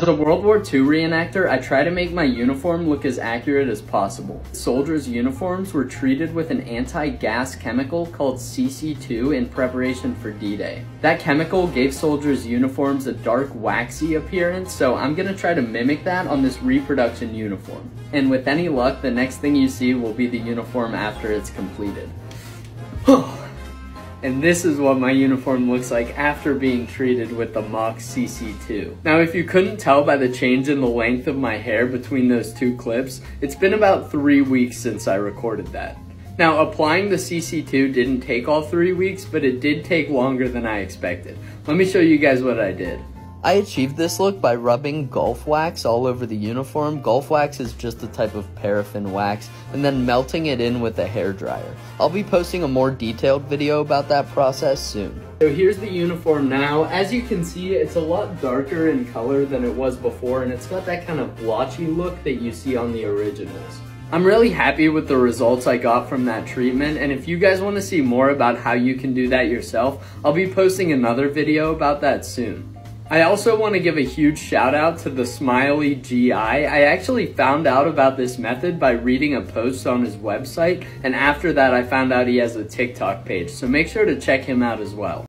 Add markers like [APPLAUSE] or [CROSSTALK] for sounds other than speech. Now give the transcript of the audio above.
As a World War II reenactor, I try to make my uniform look as accurate as possible. Soldiers' uniforms were treated with an anti-gas chemical called CC2 in preparation for D-Day. That chemical gave soldiers' uniforms a dark waxy appearance, so I'm gonna try to mimic that on this reproduction uniform. And with any luck, the next thing you see will be the uniform after it's completed. [SIGHS] and this is what my uniform looks like after being treated with the mock CC2. Now if you couldn't tell by the change in the length of my hair between those two clips, it's been about three weeks since I recorded that. Now applying the CC2 didn't take all three weeks, but it did take longer than I expected. Let me show you guys what I did. I achieved this look by rubbing Gulf Wax all over the uniform. Gulf Wax is just a type of paraffin wax, and then melting it in with a hair dryer. I'll be posting a more detailed video about that process soon. So here's the uniform now. As you can see, it's a lot darker in color than it was before, and it's got that kind of blotchy look that you see on the originals. I'm really happy with the results I got from that treatment and if you guys want to see more about how you can do that yourself, I'll be posting another video about that soon. I also want to give a huge shout out to the Smiley GI. I actually found out about this method by reading a post on his website, and after that I found out he has a TikTok page, so make sure to check him out as well.